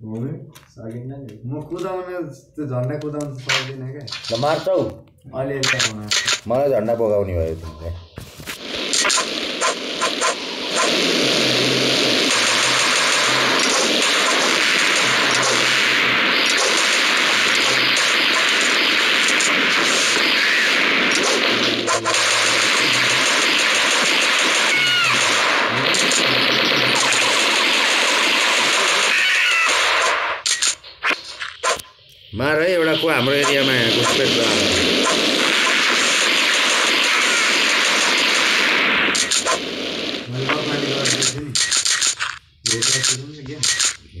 म कुदाउन त्यो झन्डा कुदाउन सक्दिनँ क्या मार्छौ अलिअलि मलाई झन्डा बोकाउने भयो तिमीले मार है एउटा को हाम्रो एरियामा घुसपेट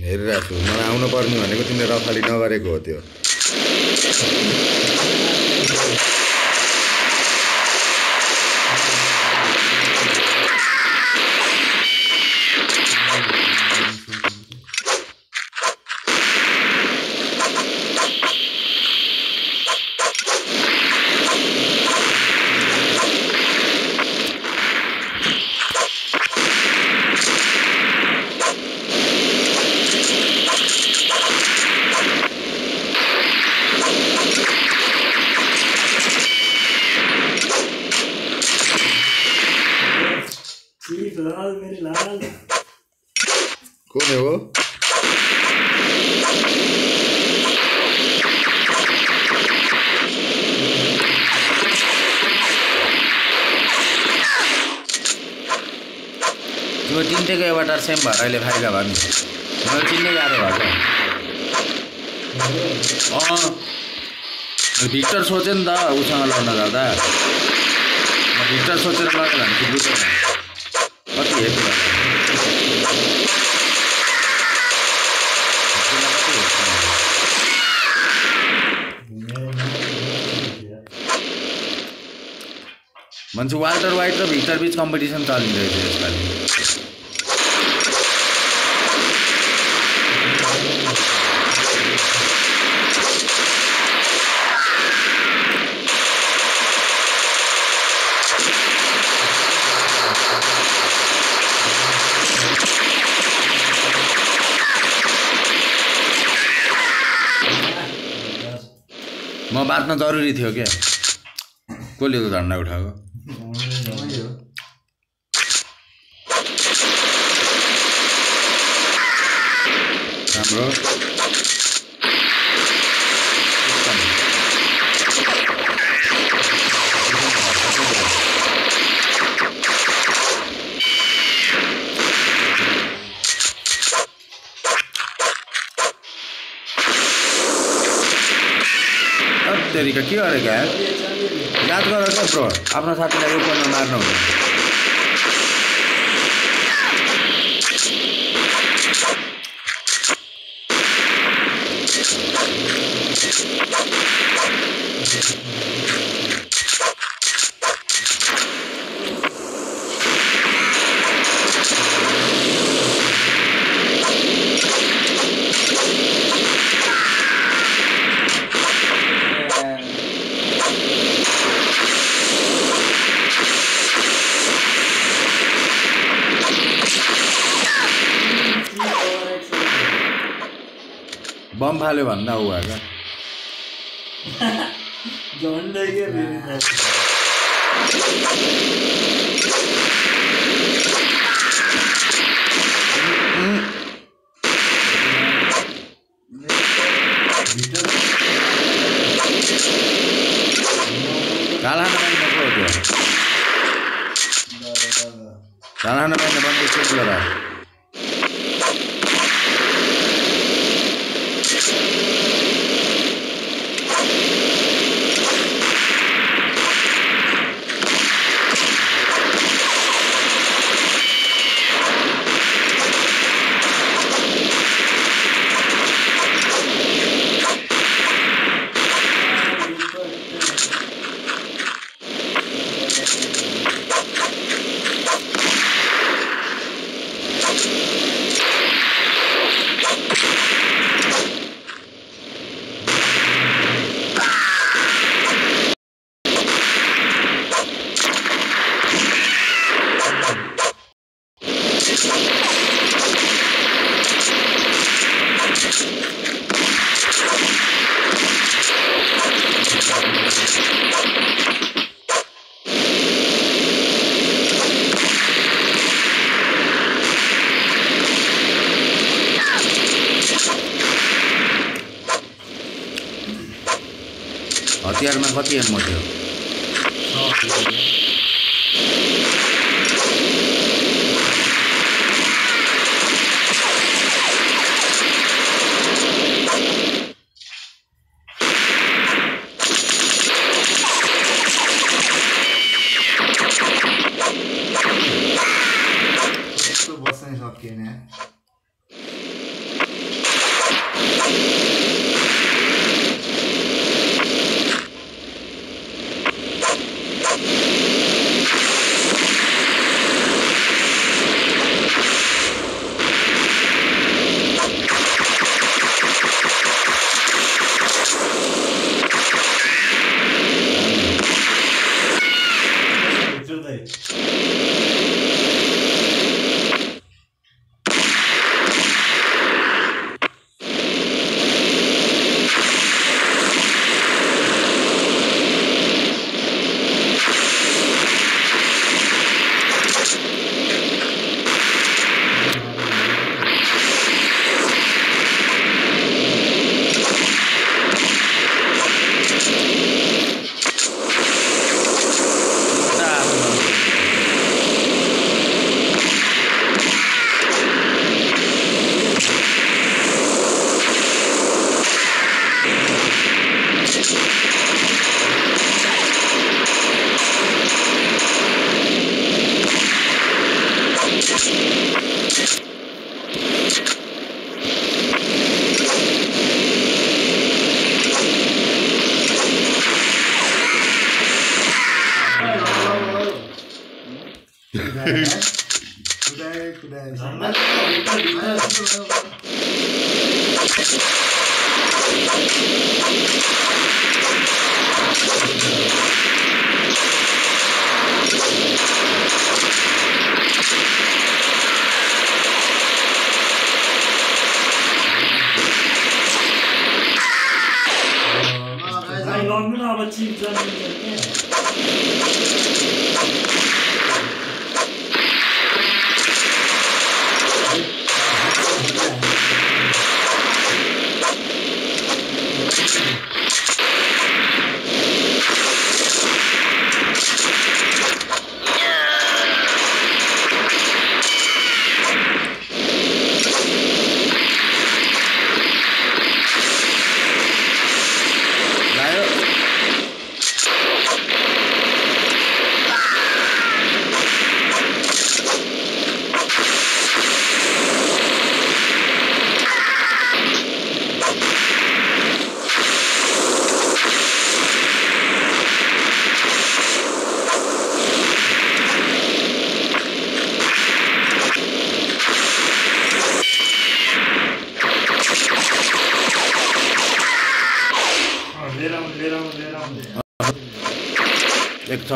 हेरिरहेको छु मलाई आउनु पर्ने भनेको तिमीले रफाली नगरेको हो त्यो। को हो त्यो तिनटैको एउटा सेम भएर अहिले फाइदा भयो नि मैले चिन्नै गाह्रो भएको अँ भिक्टर सोचेँ नि त उसँग लड्न जाँदा भिक्टर सोचेर लड्यो भने चाहिँ कति हेर्नु मान्छे वाल्टर वाइट र भिक्टर बिच कम्पिटिसन चलिरहेछ यसपालि। म बाँच्न जरुरी थियो क्या? कसले त्यो झन्डा उठाएको मैले हो राम्रो तेरिका के गरेको यार याद রাত করার কষ্ট। আপনার সাথে উপন্যাস আর নয়। बम फाल्यो भन्दा ऊ भयो क्या झन्डै के फेरि त। कालाहाना पाइन्छ पो हो त्यो Buat yang.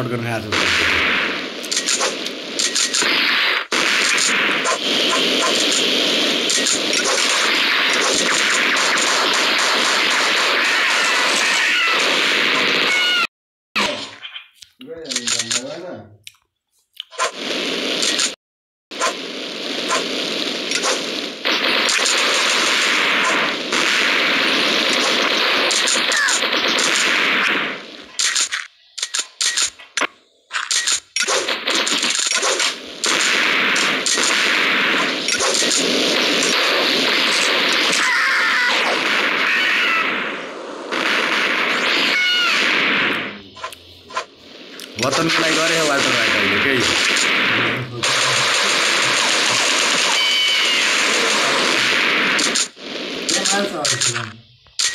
shotgun has it. लागि गरे वाल्टर राइटरले केही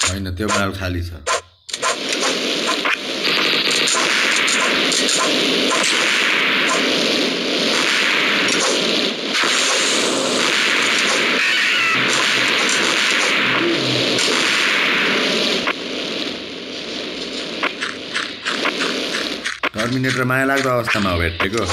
होइन त्यो माल खाली छ। टर्मिनेटर माया लाग्दो अवस्थामा हो भेटेको।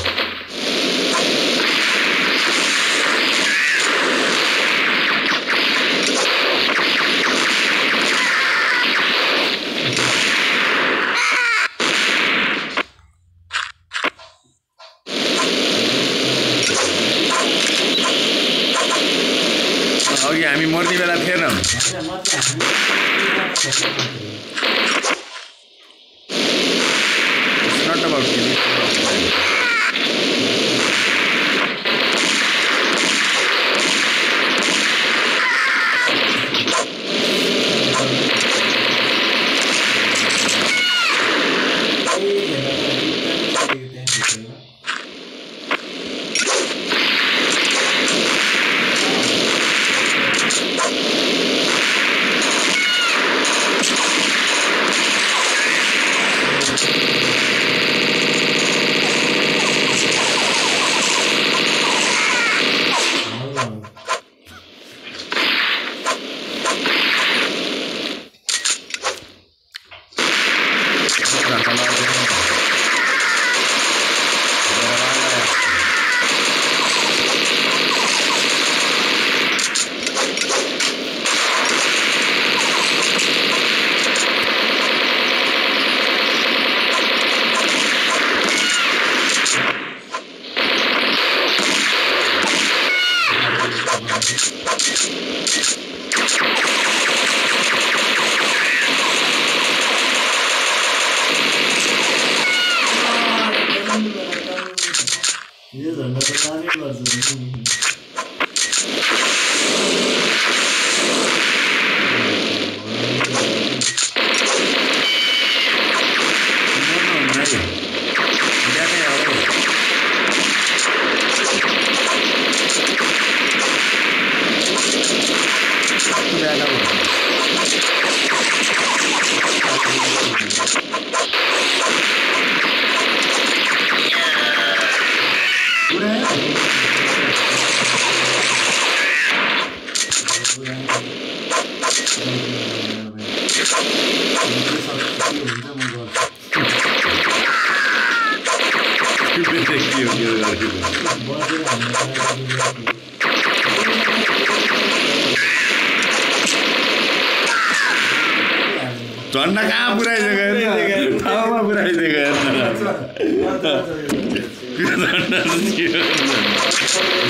झन्डा कहाँ पुऱ्याइदिएको ठाउँमा पुऱ्याइदिएको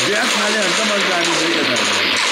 ग्यास खाल्यो भने त मैले जानु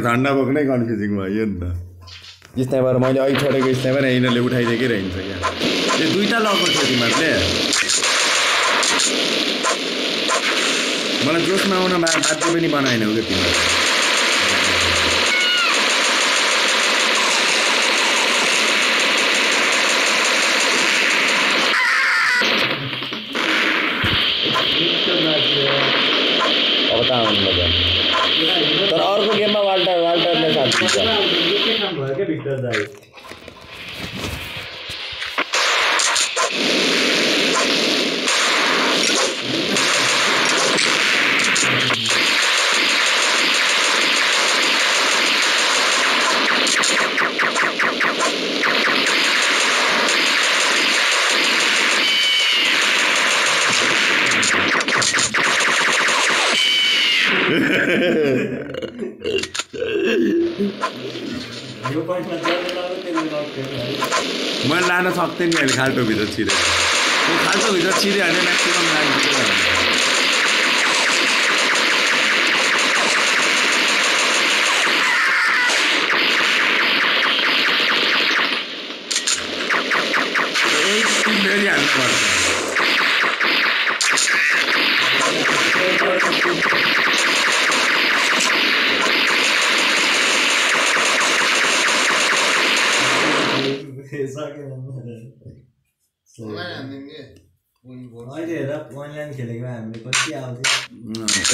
त्यतिका झन्डा बोक्नै कन्फ्युजिङ भयो नि त। स्न्यापर मैले अहिले छोडेको स्न्यापर यिनीहरूले उठाइदिएकै रहन्छ क्या। त्यो दुइटा लगाएको थियो तिमीहरूले मलाई जोसमा आउन बाध्य पनि बनाएनौ क्या तिमीहरू। भयो क्या मैले लान सक्थेँ नि अहिले खाल्टोभित्र छिरेर त्यो खाल्टोभित्र छिऱ्यो भने म्याक्सिमम् लान्छ एक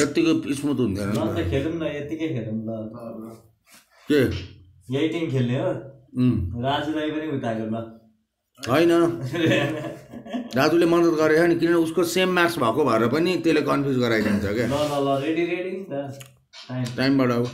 यत्तिको स्मुथ हुन्थेन। खेलौँ न यतिकै खेलौँ ल के यही टिम खेल्ने हो राजुलाई पनि उताएको ल होइन दाजुले मद्दत गरेको छ नि किनभने उसको सेम मार्क्स भएको भएर पनि त्यसले कन्फ्युज गराइदिन्छ क्या टाइमबाट अब